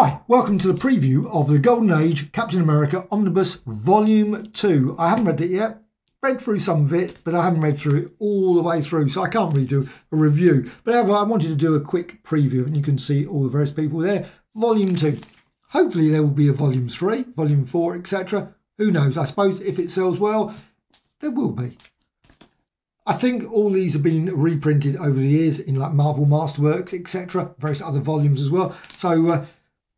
Hi, welcome to the preview of the Golden Age Captain America Omnibus Volume 2. I haven't read it yet, read through some of it, but I haven't read through it all the way through, so I can't really do a review. But however, I wanted to do a quick preview, and you can see all the various people there. Volume 2. Hopefully there will be a Volume 3, Volume 4, etc. Who knows? I suppose if it sells well, there will be. I think all these have been reprinted over the years in like Marvel Masterworks, etc., various other volumes as well. So uh,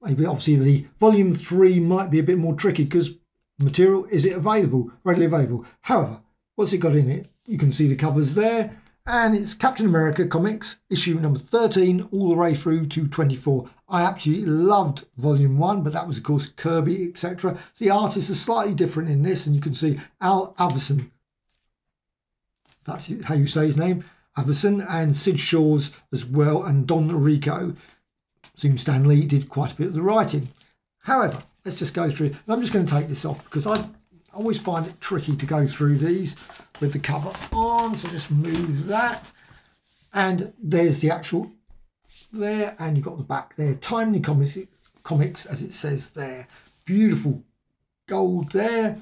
obviously the volume three might be a bit more tricky because material is it available, readily available. However, what's it got in it? You can see the covers there, and it's Captain America comics issue number 13 all the way through to 24. I absolutely loved volume one, but that was of course Kirby, etc. The artists are slightly different in this, and you can see Al Avison that's how you say his name, Avison, and Syd Shores as well, and Don Rico. Seems Stan Lee did quite a bit of the writing. However, let's just go through. I'm just going to take this off because I always find it tricky to go through these with the cover on. So just move that. And there's the actual there, and you've got the back there. Timely comics, comics as it says there. Beautiful gold there.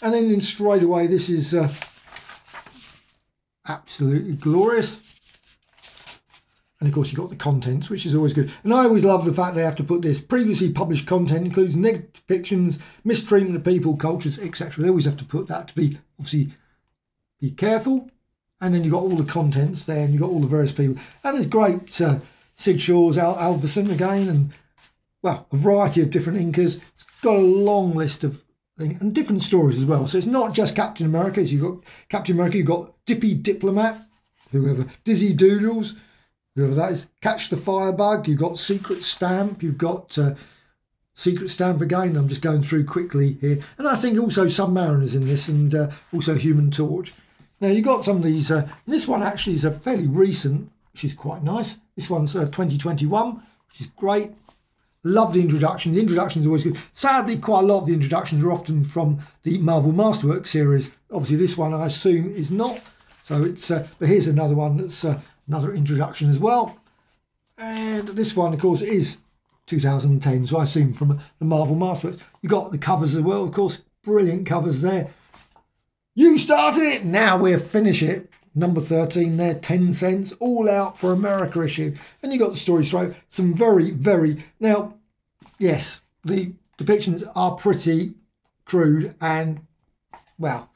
And then straight away, this is uh, absolutely glorious. And of course, you've got the contents, which is always good. And I always love the fact they have to put this. Previously published content includes negative depictions, mistreatment of people, cultures, etc. They always have to put that to be, obviously, be careful. And then you've got all the contents there, and you've got all the various people. And there's great uh, Syd Shores Al Avison again, and, well, a variety of different inkers. It's got a long list of things and different stories as well. So it's not just Captain America. you've got Captain America, you've got Dippy Diplomat, whoever, Dizzy Doodles, that is, Catch the Firebug, you've got Secret Stamp, you've got uh, Secret Stamp again. I'm just going through quickly here. And I think also Submariners in this and uh, also Human Torch. Now you've got some of these. Uh, this one actually is a fairly recent, which is quite nice. This one's uh, 2021, which is great. Love the introduction. The introduction is always good. Sadly, quite a lot of the introductions are often from the Marvel Masterwork series. Obviously, this one I assume is not. So it's. Uh, but here's another one that's uh, another introduction as well. And this one, of course, is 2010. So I assume from the Marvel Masterworks. You got the covers as well, of course. Brilliant covers there. You started it. Now we'll finish it number 13 there, 10 cents, all out for America issue. And you got the story straight. Some very, very. Now, yes, the depictions are pretty crude and, well,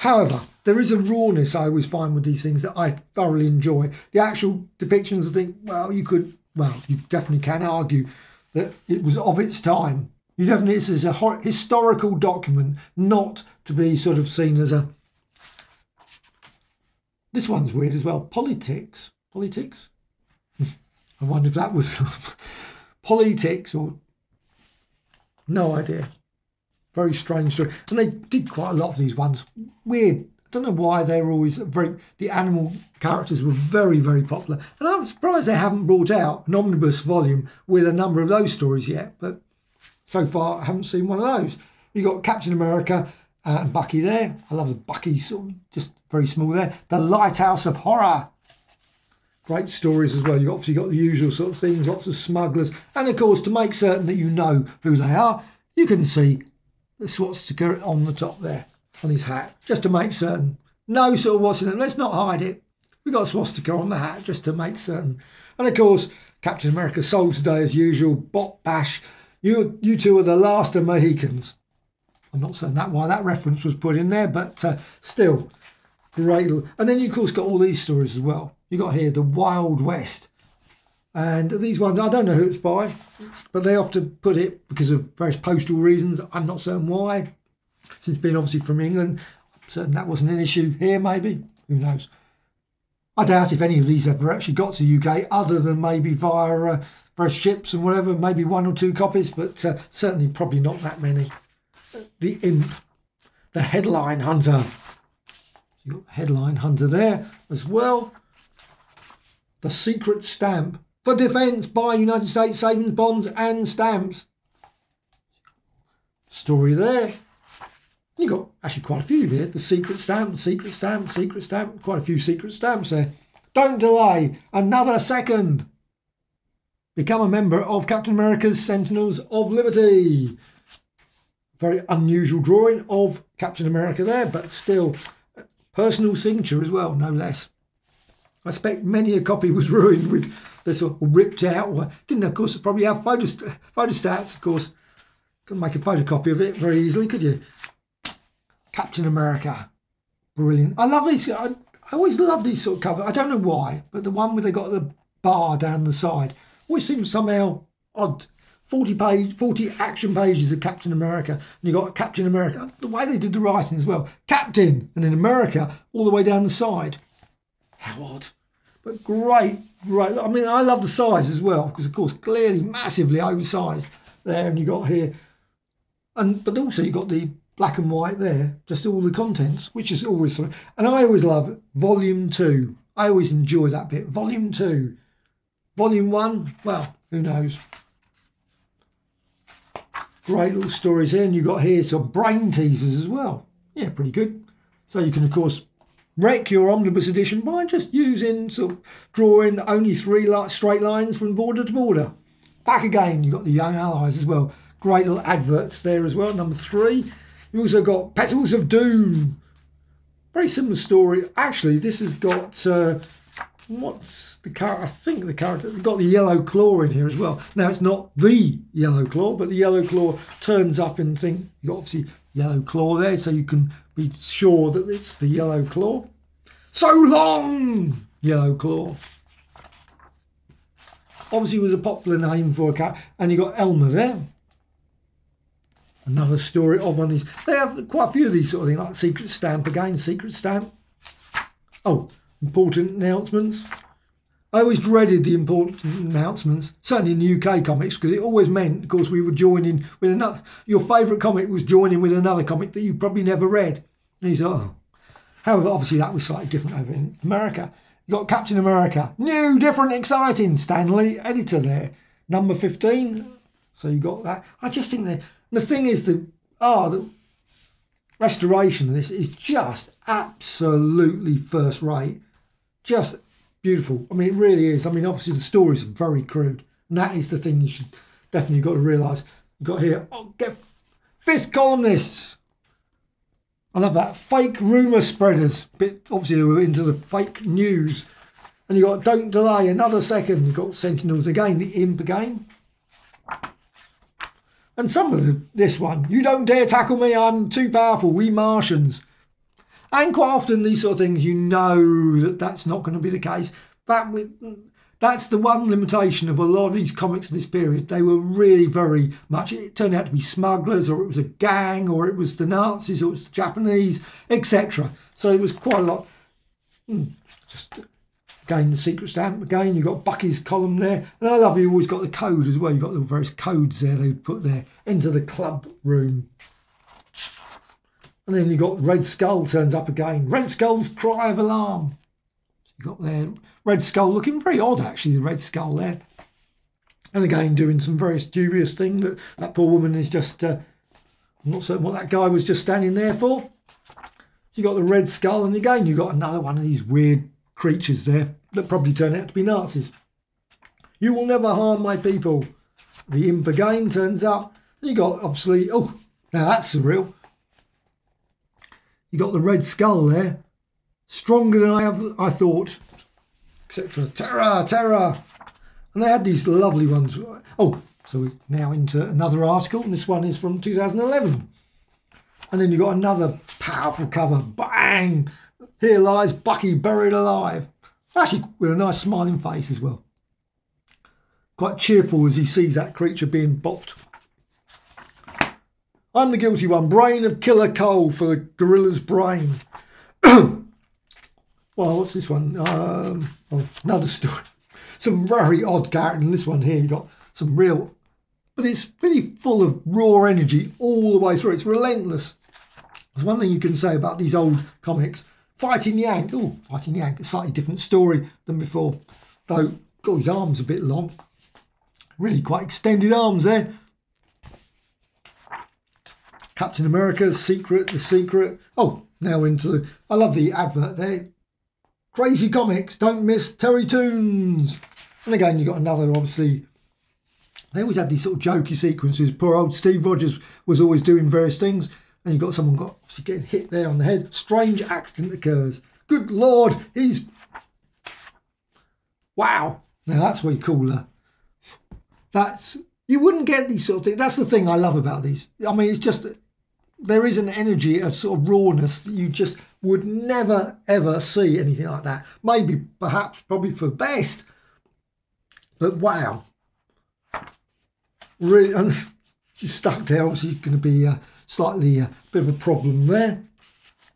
however, there is a rawness I always find with these things that I thoroughly enjoy. The actual depictions, I think, well, you could, well, you definitely can argue that it was of its time. You definitely, this is a historical document, not to be sort of seen as a this one's weird as well. Politics. Politics? I wonder if that was politics or no idea. Very strange story. And they did quite a lot of these ones. Weird. I don't know why they were always very the animal characters were very, very popular. And I'm surprised they haven't brought out an omnibus volume with a number of those stories yet, but so far I haven't seen one of those. You got Captain America uh, and Bucky there. I love the Bucky, sort of just very small there. The Lighthouse of Horror. Great stories as well. You've obviously got the usual sort of things, lots of smugglers. And of course, to make certain that you know who they are, you can see the swastika on the top there, on his hat, just to make certain. No sort of. Let's not hide it. We've got swastika on the hat just to make certain. And of course, Captain America sold today as usual. Bot Bash. You, you two are the last of Mohicans. I'm not saying that why that reference was put in there, but uh, still, great. And then you of course got all these stories as well. You got here the Wild West, and these ones I don't know who it's by, but they often put it because of various postal reasons. I'm not certain why. Since being obviously from England, I'm certain that wasn't an issue here. Maybe who knows. I doubt if any of these ever actually got to UK, other than maybe via uh, various ships and whatever. Maybe one or two copies, but uh, certainly probably not that many the imp, the headline hunter. You got headline hunter there as well. The secret stamp for defence by United States savings bonds and stamps. Story there. You got actually quite a few there. The secret stamp, secret stamp, secret stamp. Quite a few secret stamps there. Don't delay another second. become a member of Captain America's Sentinels of Liberty. Very unusual drawing of Captain America there, but still uh, personal signature as well, no less. I expect many a copy was ruined with the sort ripped out. Didn't of course probably have photost- photostats, of course. Couldn't make a photocopy of it very easily, could you? Captain America, brilliant. I love these. I, I always love these sort of covers. I don't know why, but the one where they got the bar down the side always seems somehow odd. 40 page 40 action pages of Captain America and you got Captain America the way they did the writing as well Captain and in America all the way down the side how odd but great great. I mean I love the size as well because of course clearly massively oversized there and you got here. And but also you got the black and white there just all the contents which is always and I always love volume 2 I always enjoy that bit. Volume 2 volume 1 well who knows? Great little stories here. And you've got here some brain teasers as well. Yeah, pretty good. So you can, of course, wreck your omnibus edition by just using, sort of drawing only three straight lines from border to border. Back again, you've got the Young Allies as well. Great little adverts there as well. Number three, you also got Petals of Doom. Very similar story. Actually, this has got uh, what's the character? I think the character got the yellow claw in here as well. Now it's not the yellow claw, but the yellow claw turns up and think you got obviously yellow claw there, so you can be sure that it's the yellow claw. So long, yellow claw. Obviously, was a popular name for a cat, and you got Elmer there. Another story of one of these. They have quite a few of these sort of things, like Secret Stamp again, Secret Stamp. Oh, important announcements. I always dreaded the important announcements, certainly in the UK comics, because it always meant, of course, we were joining with another. Your favourite comic was joining with another comic that you probably never read. And thought, oh. However, obviously that was slightly different over in America. You got Captain America, new, different, exciting. Stan Lee, editor there, number fifteen. So you got that. I just think that the thing is the ah oh, the restoration of this is just absolutely first rate just beautiful. I mean, it really is. I mean, obviously the stories are very crude, and that is the thing you should definitely got to realise. Got here, oh, get fifth columnists. I love that fake rumor spreaders. Bit obviously they were into the fake news, and you got don't delay another second. You've got Sentinels again, the imp again. And some of the, this one, you don't dare tackle me, I'm too powerful, we Martians. And quite often, these sort of things, you know that that's not going to be the case. That that's the one limitation of a lot of these comics of this period. They were really very much. It turned out to be smugglers, or it was a gang, or it was the Nazis, or it was the Japanese, etc. So it was quite a lot. Hmm, just again, the secret stamp. Again, you've got Bucky's column there, and I love you always got the code as well. You've got the various codes there they put there into the club room. And then you've got Red Skull turns up again. Red Skull's cry of alarm. You got there Red Skull looking very odd actually, the Red Skull there. And again doing some very dubious thing that that poor woman is just uh, I'm not certain what that guy was just standing there for. You got the Red Skull and again you got another one of these weird creatures there that probably turn out to be Nazis. You will never harm my people. The imp again turns up. You got obviously oh now that's surreal. You got the red skull there, stronger than I have I thought, etc. Terror, terror, and they had these lovely ones. Oh, so we're now into another article, and this one is from 2011. And then you got another powerful cover. Bang! Here lies Bucky buried alive. Actually, with a nice smiling face as well. Quite cheerful as he sees that creature being bopped. I'm the guilty one. Brain of Killer Cole for the gorilla's brain. well, what's this one? Um, oh, another story. Some very odd character in this one here. You got some real, but it's really full of raw energy all the way through. It's relentless. There's one thing you can say about these old comics. Fighting Yank. Oh, Fighting Yank. A slightly different story than before. Though, got his arms a bit long. Really quite extended arms there. Captain America, Secret, The Secret. Oh, now into the. I love the advert there. Crazy Comics, don't miss Terry Toons. And again, you got another, obviously, they always had these sort of jokey sequences. Poor old Steve Rogers was always doing various things, and you got someone got getting hit there on the head. Strange accident occurs. Good lord, he's wow. Now that's you call. That's you wouldn't get these sort of things. That's the thing I love about these. I mean, it's just there is an energy, a sort of rawness that you just would never ever see anything like that. Maybe, perhaps, probably for the best, but wow, really, and she's stuck there. Obviously, going to be a slightly a bit of a problem there.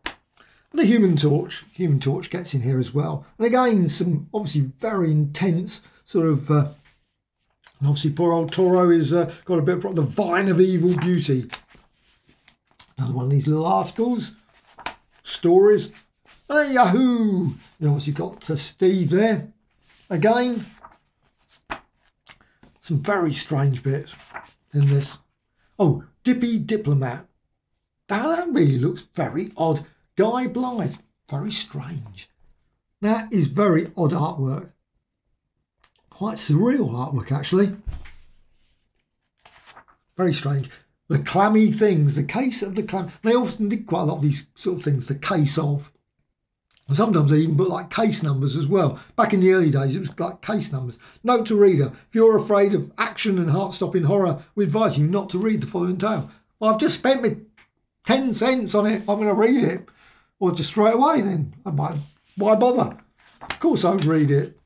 And the Human Torch, Human Torch gets in here as well. And again, some obviously very intense sort of. Uh, and obviously, poor old Toro is uh, got a bit of the vine of evil beauty. Another one of these little articles, stories. Hey, Yahoo! You obviously got uh, Steve there. Again, some very strange bits in this. Oh, Dippy Diplomat. That really looks very odd. Guy Blythe, very strange. That is very odd artwork. Quite surreal artwork, actually. Very strange. The clammy things, the case of the clam. They often did quite a lot of these sort of things, the case of. And sometimes they even put like case numbers as well. Back in the early days, it was like case numbers. Note to reader, if you're afraid of action and heart-stopping horror, we advise you not to read the following tale. Well, I've just spent me 10 cents on it. I'm going to read it. Or just straight away then. Why bother? Of course I would read it.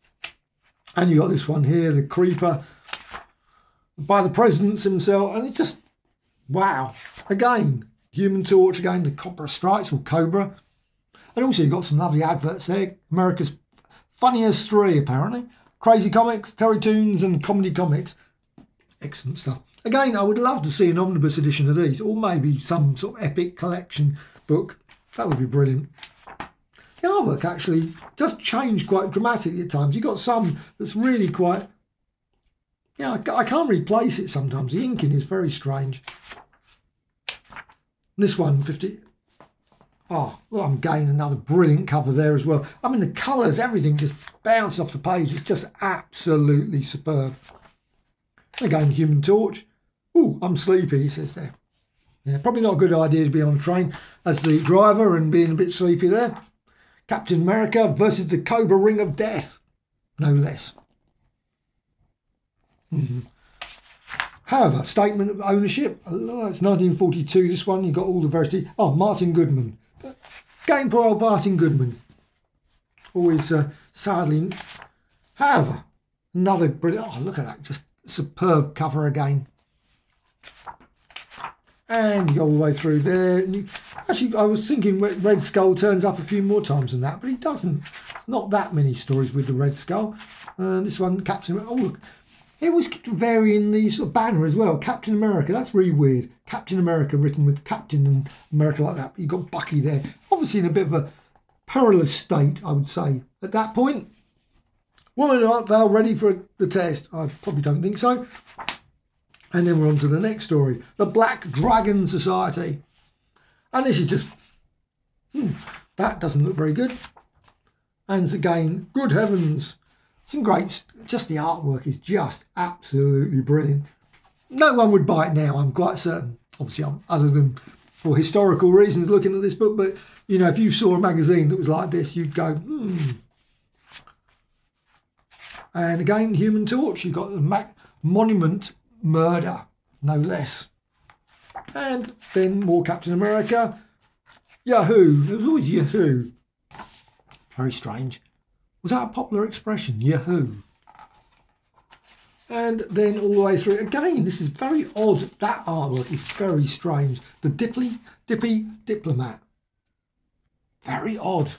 And you got this one here, the Creeper, by the President himself. And it's just, wow. Again, Human Torch, again, the Cobra Strikes or Cobra. And also you've got some lovely adverts there. America's funniest three, apparently. Crazy Comics, Terry Toons and Comedy Comics. Excellent stuff. Again, I would love to see an omnibus edition of these, or maybe some sort of epic collection book. That would be brilliant. The artwork actually does change quite dramatically at times. You've got some that's really quite... Yeah, I can't replace it sometimes. The inking is very strange. This one, 50, Oh, well, I'm gaining another brilliant cover there as well. I mean, the colours, everything just bounces off the page. It's just absolutely superb. Again, Human Torch. Oh, I'm sleepy, he says there. Yeah, probably not a good idea to be on a train as the driver and being a bit sleepy there. Captain America versus the Cobra Ring of Death. No less. However, statement of ownership, it's 1942, this one, you've got all the variety. Oh, Martin Goodman. Game poor old Martin Goodman. Always uh, sadly. However, another brilliant. Oh, look at that. Just superb cover again. And you go all the way through there. You, actually, I was thinking Red Skull turns up a few more times than that, but he doesn't. It's not that many stories with the Red Skull. Uh, this one, Captain. Oh, look. It was varying the sort of banner as well. Captain America, that's really weird. Captain America written with Captain and America like that. You've got Bucky there. Obviously in a bit of a perilous state, I would say. At that point, woman, aren't thou ready for the test? I probably don't think so. And then we're on to the next story. The Black Dragon Society. And this is just, hmm, that doesn't look very good. And again, good heavens, some great, just the artwork is just absolutely brilliant. No one would buy it now, I'm quite certain. Obviously, other than for historical reasons looking at this book, but you know, if you saw a magazine that was like this, you'd go, hmm. And again, Human Torch, you've got the Mac Monument Murder, no less. And then more Captain America. Yahoo! It was always Yahoo. Very strange. Was that a popular expression? Yahoo! And then all the way through. Again, this is very odd. That artwork is very strange. The Dippy, Dippy Diplomat. Very odd.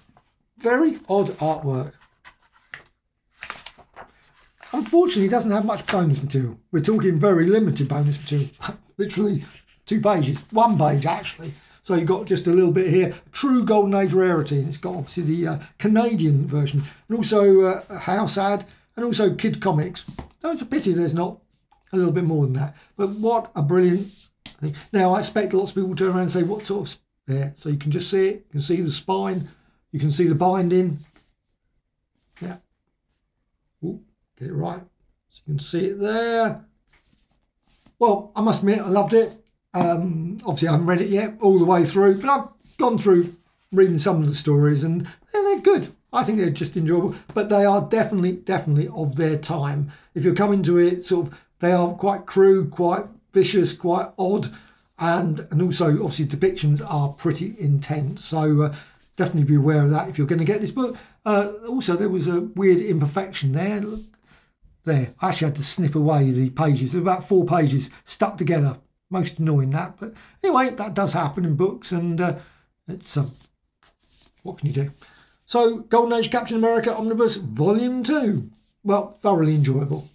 Very odd artwork. Unfortunately, it doesn't have much bonus material. We're talking very limited bonus material. Literally two pages. One page, actually. So you've got just a little bit here. True Golden Age rarity. And it's got obviously the uh, Canadian version. And also uh, House Ad. And also Kid Comics. No, it's a pity there's not a little bit more than that. But what a brilliant thing. Now, I expect lots of people turn around and say, what sort of there? So you can just see it. You can see the spine. You can see the binding. Yeah. Ooh, get it right. So you can see it there. Well, I must admit, I loved it. Um, obviously, I haven't read it yet all the way through, but I've gone through reading some of the stories and they're good. I think they're just enjoyable, but they are definitely, definitely of their time. If you're coming to it, sort of, they are quite crude, quite vicious, quite odd, and and also obviously depictions are pretty intense. So uh, definitely be aware of that if you're going to get this book. Uh, also, there was a weird imperfection there. There, I actually had to snip away the pages. There were about four pages stuck together. Most annoying that, but anyway, that does happen in books, and uh, it's what can you do? So, Golden Age Captain America Omnibus Volume 2. Well, thoroughly enjoyable.